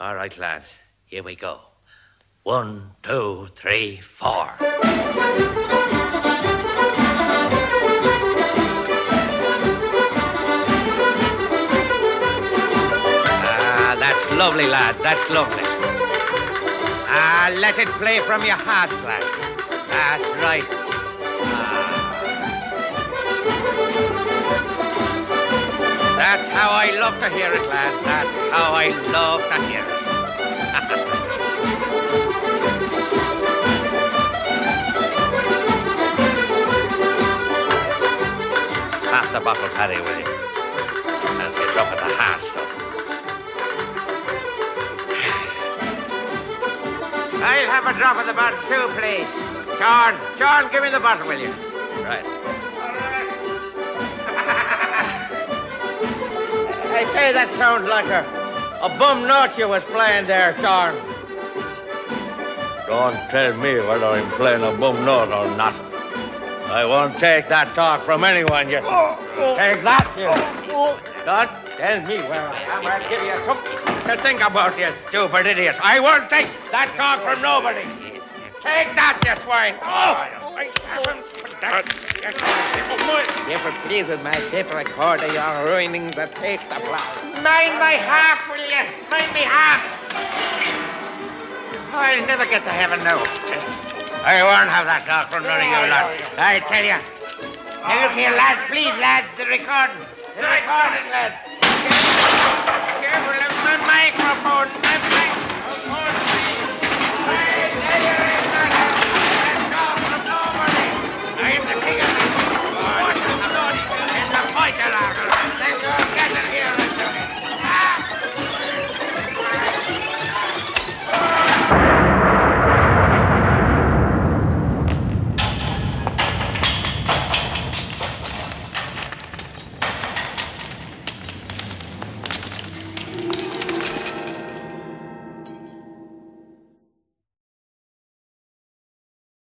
All right, lads, here we go. One, two, three, four. Ah, that's lovely, lads. That's lovely. Ah, let it play from your hearts, lads. That's right. Ah. I love to hear it, lads. That's how I love to hear it. Pass the bottle, Paddy, will you? Fancy a drop of the heart stuff. I'll have a drop of the bottle too, please. John, John, give me the bottle, will you? Right. Say that sounds like a, a bum note you was playing there, Sean. Don't tell me whether I'm playing a bum note or not. I won't take that talk from anyone, you. Take that, you. Don't tell me where I am. I'll give you something to think about, you stupid idiot. I won't take that talk from nobody. Take that, you swine. Oh, I haven't oh, oh. put that. If my paper recorder, you're ruining the taste of life. Mind my half, will you? Mind me half. Oh, I'll never get to heaven now. I won't have that talk from none of you lot. I tell you. Now look here, lads, please, lads, the recording. The recording, lads. Careful of my microphone.